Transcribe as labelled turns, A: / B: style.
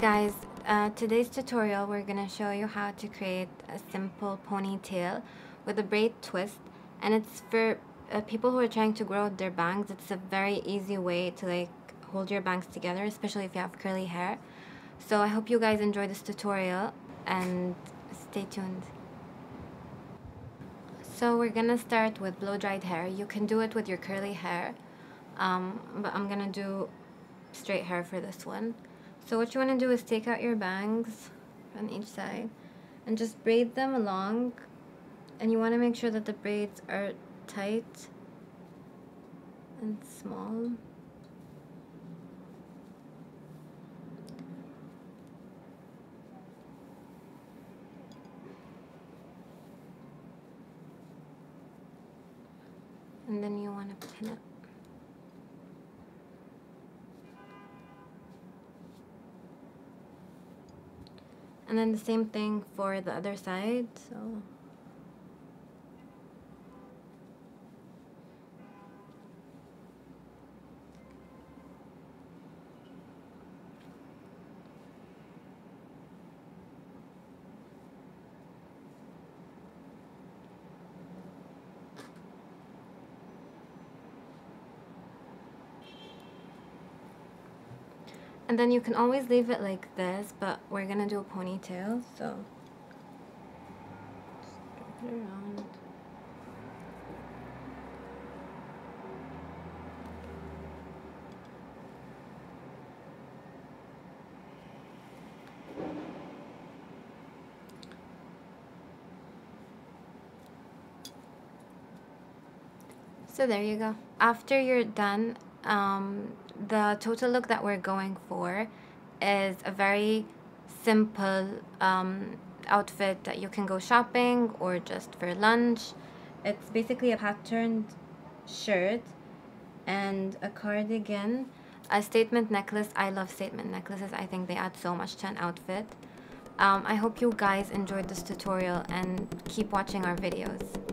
A: guys, uh, today's tutorial we're gonna show you how to create a simple ponytail with a braid twist and it's for uh, people who are trying to grow their bangs. It's a very easy way to like hold your bangs together especially if you have curly hair. So I hope you guys enjoy this tutorial and stay tuned. So we're gonna start with blow dried hair. You can do it with your curly hair um, but I'm gonna do straight hair for this one. So what you want to do is take out your bangs on each side and just braid them along and you want to make sure that the braids are tight and small. And then you want to pin it and then the same thing for the other side so And then you can always leave it like this, but we're gonna do a ponytail, so it around. So there you go. After you're done, um, the total look that we're going for is a very simple um, outfit that you can go shopping or just for lunch. It's basically a patterned shirt and a cardigan, a statement necklace. I love statement necklaces. I think they add so much to an outfit. Um, I hope you guys enjoyed this tutorial and keep watching our videos.